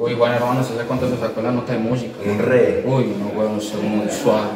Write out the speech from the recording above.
Uy, Juan hermano, ¿sabes cuánto se sacó la nota de música? Un re. Uy, no, weón, soy muy suave.